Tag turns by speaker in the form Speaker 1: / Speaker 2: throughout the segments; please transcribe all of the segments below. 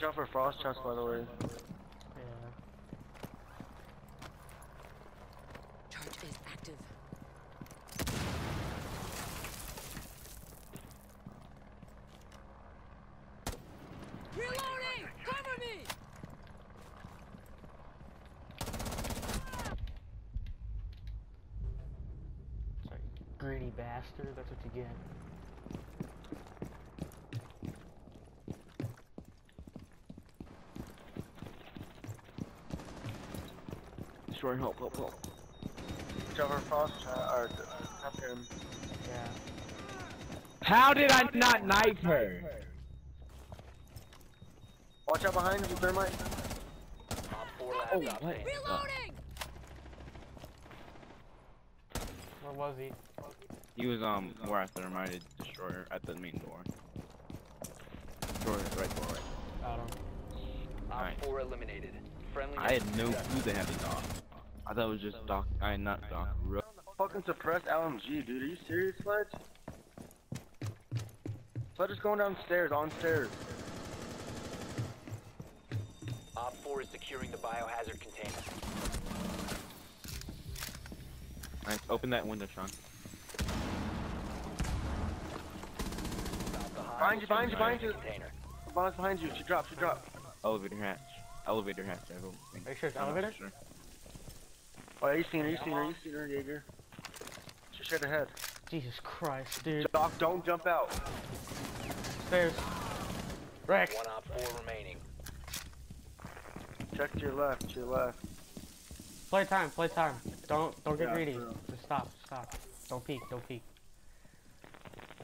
Speaker 1: Watch out for frost chest, by the way.
Speaker 2: Yeah.
Speaker 3: Charge is active. Reloading! Cover me!
Speaker 2: It's like, greedy bastard, that's what you get.
Speaker 1: Sure, help, help, help. Watch out for frost chest, or up him.
Speaker 2: Yeah.
Speaker 4: How did I not knife her?
Speaker 1: Watch out behind you, thermite.
Speaker 4: Oh, what?
Speaker 3: Reloading!
Speaker 2: Where was he?
Speaker 4: He was um where I thermited destroyer at the main door. Door, right door, right.
Speaker 2: Got him.
Speaker 4: Nice.
Speaker 5: OPFOR eliminated. Friendly
Speaker 4: I had no clue they had the doc. I thought it was just doc. I not doc. Ro-
Speaker 1: Fucking suppressed LMG, dude. Are you serious, Sledge? Sledge is going downstairs, on stairs.
Speaker 5: OPFOR is securing the biohazard container.
Speaker 4: Nice. Open that window, Sean.
Speaker 5: Stop the
Speaker 1: Behind you, behind you, behind you.
Speaker 5: Container.
Speaker 1: Bonus behind you. She dropped, she dropped.
Speaker 4: Elevator hatch. Elevator hatch. I hope.
Speaker 2: Are you sure it's elevator?
Speaker 4: sure.
Speaker 1: Oh, you seen her, you seen her, you seen her, Jaeger. She straight ahead.
Speaker 2: Jesus Christ, dude.
Speaker 1: Doc, don't jump out.
Speaker 2: Stairs. Rex.
Speaker 5: One Op 4 remaining.
Speaker 1: Check to your left, to your left.
Speaker 2: Play time, play time. Don't don't get
Speaker 1: Yeah,
Speaker 2: greedy.
Speaker 1: true.
Speaker 2: Just stop, stop. Don't peek, don't peek.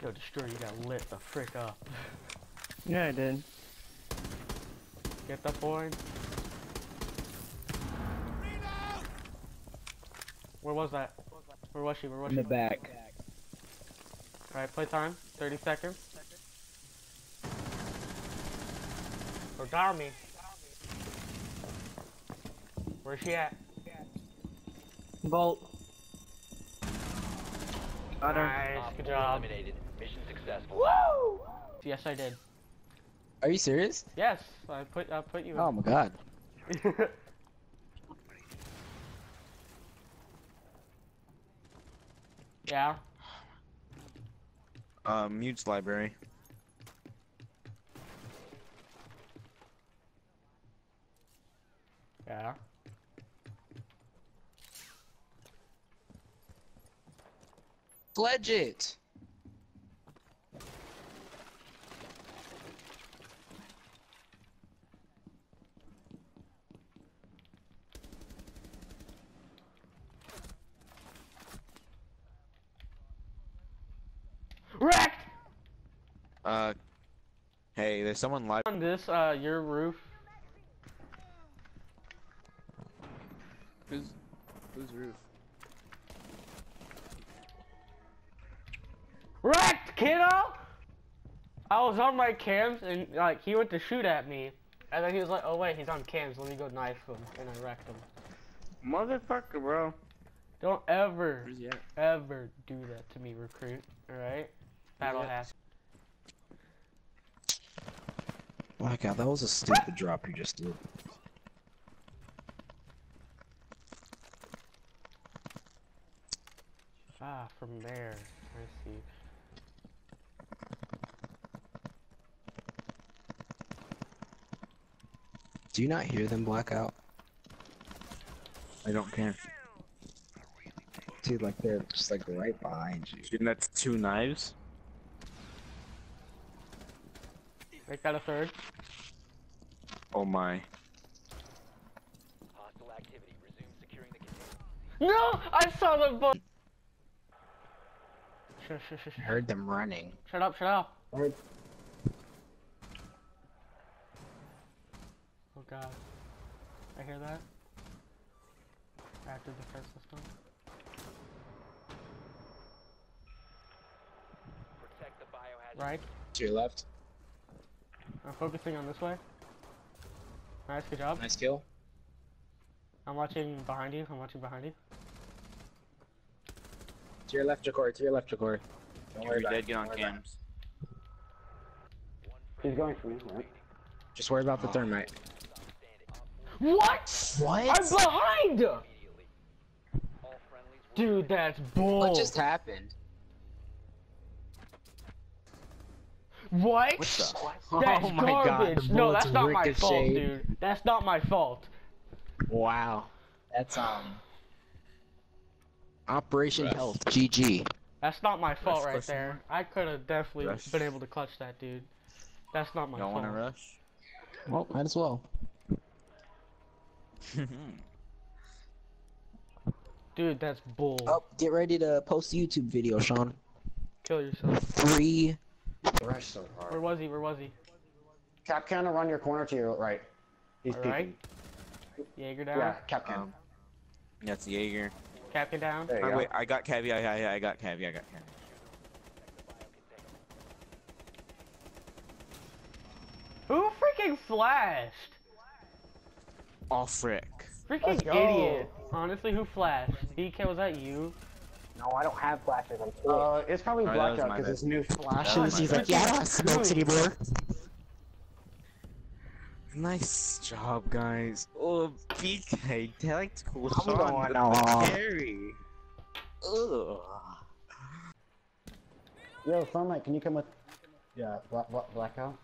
Speaker 2: Yo, destroy, you got lit the frick up.
Speaker 4: Yeah, I did.
Speaker 2: Get the point. Where was that? Where was she? Where was
Speaker 4: In
Speaker 2: she?
Speaker 4: the back.
Speaker 2: Alright, play time. 30 seconds. Or got me. Where's she at?
Speaker 4: Bolt.
Speaker 1: Got her.
Speaker 2: Nice, good job.
Speaker 5: eliminated. Mission successful.
Speaker 2: Woo! Yes, I did.
Speaker 6: Are you serious?
Speaker 2: Yes, I put I put you in.
Speaker 6: Oh my god.
Speaker 2: yeah.
Speaker 4: Um, mutes library.
Speaker 2: Yeah.
Speaker 6: Sledge it.
Speaker 2: Wrecked!
Speaker 4: Uh, hey, there's someone live.
Speaker 2: On this, uh, your roof.
Speaker 6: Who's whose roof?
Speaker 2: Wrecked, kiddo! I was on my cams and like he went to shoot at me, and then he was like, "Oh wait, he's on cams. Let me go knife him," and I wrecked him.
Speaker 4: Motherfucker, bro.
Speaker 2: Don't ever,
Speaker 6: Where's he at?
Speaker 2: ever do that to me, recruit. All right? Battle
Speaker 6: Yeah.
Speaker 2: Hat.
Speaker 6: god, that was a stupid drop you just did.
Speaker 2: Ah, from there. I see.
Speaker 6: Do you not hear them blackout?
Speaker 4: I don't care.
Speaker 6: Dude, like they're just like right behind you.
Speaker 4: And that's two knives.
Speaker 2: Make that a third.
Speaker 4: Oh my.
Speaker 5: Hostile activity. Resume securing the.
Speaker 2: No, I saw the book. Shut, shut, shut,
Speaker 6: I
Speaker 2: shut.
Speaker 6: heard them running.
Speaker 2: Shut up, shut up.
Speaker 1: Alright.
Speaker 2: Oh god. I hear that. Active defense system.
Speaker 5: Protect the biohazard.
Speaker 2: Right.
Speaker 6: To your left.
Speaker 2: I'm focusing on this way. Nice, good job.
Speaker 6: Nice kill.
Speaker 2: I'm watching behind you. I'm watching behind you.
Speaker 6: To your left, Jacori. To your left, Jacori. Don't worry
Speaker 4: you're
Speaker 6: about
Speaker 4: dead,
Speaker 6: it.
Speaker 4: get on
Speaker 6: Don't worry about
Speaker 4: cams.
Speaker 1: He's going for me, right?
Speaker 6: Just worry about the thermite.
Speaker 2: What?
Speaker 6: What?
Speaker 2: I'm behind!
Speaker 5: All friendlies will
Speaker 2: Dude, that's bull.
Speaker 6: What just happened?
Speaker 2: What?
Speaker 4: What the?
Speaker 2: That's
Speaker 6: oh my
Speaker 2: garbage.
Speaker 6: the
Speaker 2: no, that's not my fault,
Speaker 6: ricocheted.
Speaker 2: dude. That's not my fault.
Speaker 6: Wow. That's um. Operation Health. GG.
Speaker 2: That's not my fault
Speaker 4: Rush
Speaker 2: right
Speaker 4: question
Speaker 2: there. I could have definitely
Speaker 4: Rush.
Speaker 2: been able to clutch that, dude. That's not my
Speaker 4: Don't
Speaker 2: fault.
Speaker 4: want to rush?
Speaker 6: Well, might as well.
Speaker 2: Dude, that's bull.
Speaker 6: Oh, get ready to post a YouTube video, Sean.
Speaker 2: Kill yourself.
Speaker 6: Three.
Speaker 7: Rush so
Speaker 2: Where was he? Where was he?
Speaker 7: Cap can run your corner to your right. He's
Speaker 2: Alright.
Speaker 7: peeking.
Speaker 2: Jaeger down.
Speaker 7: Yeah, Cap can.
Speaker 4: Um, That's Jaeger.
Speaker 2: Captain down.
Speaker 7: there you
Speaker 4: Oh,
Speaker 7: go.
Speaker 4: wait, I got Cavi. I, I, I got Cavi. I got Cavi.
Speaker 2: Who freaking flashed?
Speaker 4: Oh, frick.
Speaker 2: Freaking idiot. Honestly, who flashed? BK, was that you?
Speaker 7: No, I don't have flashes. I'm cool. Uh, it's probably
Speaker 4: Alright, that
Speaker 7: blackout because
Speaker 4: bad.
Speaker 7: it's new
Speaker 4: That
Speaker 7: flashes.
Speaker 6: He's
Speaker 4: bad.
Speaker 6: like, yeah, I don't have smokes anymore.
Speaker 4: Nice job, guys. Oh, BK, that's cool.
Speaker 7: I'm
Speaker 4: Sean,
Speaker 7: going
Speaker 4: that's
Speaker 7: off.
Speaker 4: Scary. Ugh.
Speaker 7: Yo, Sunlight, can you come with? Yeah, black, black, blackout.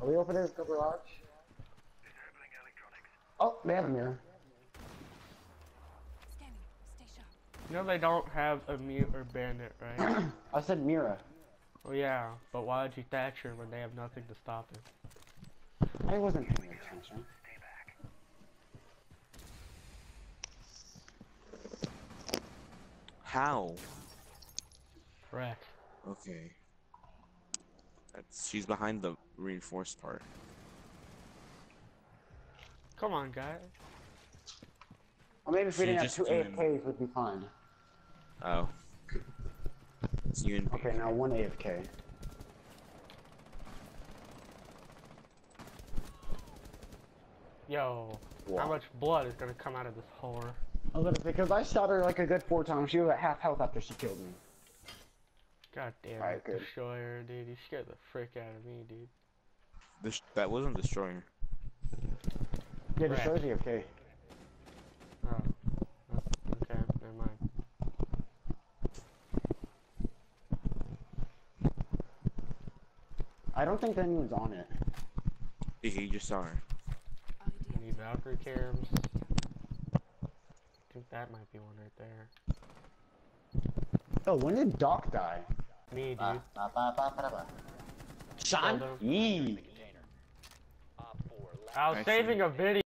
Speaker 7: Are we over there, garage? Oh, they have a
Speaker 3: Mira.
Speaker 2: You know they don't have a mute or bandit, right?
Speaker 7: I said Mira.
Speaker 2: well, yeah, but why would you Thatcher when they have nothing to stop it?
Speaker 7: I wasn't paying attention.
Speaker 4: How?
Speaker 2: Correct.
Speaker 4: Okay. That's, she's behind the reinforced part.
Speaker 2: Come on, guys.
Speaker 7: Or maybe if we
Speaker 4: So
Speaker 7: didn't have two
Speaker 4: just doing-
Speaker 7: AFKs, would be fine.
Speaker 4: Oh. It's you and
Speaker 7: Okay, now one AFK.
Speaker 2: Yo, how much blood is gonna come out of this whore?
Speaker 7: I was gonna say, because I shot her like a good four times. She was at half health after she killed me.
Speaker 2: God damn
Speaker 7: Alright,
Speaker 2: it,
Speaker 7: good.
Speaker 2: destroyer, dude. You scared the frick out of me, dude.
Speaker 4: This, that wasn't destroyer.
Speaker 7: Yeah,
Speaker 2: Right.
Speaker 7: the show's AFK.
Speaker 2: Oh. oh, Okay, never mind.
Speaker 7: I don't think anyone's on it.
Speaker 4: BK, you just saw her.
Speaker 2: I need Valkyrie cams. I think that might be one right there.
Speaker 7: Oh, when did Doc die?
Speaker 2: Me, dude.
Speaker 7: Ba, ba, ba. Sean?
Speaker 2: Well.
Speaker 7: Yee.
Speaker 2: I was saving a video.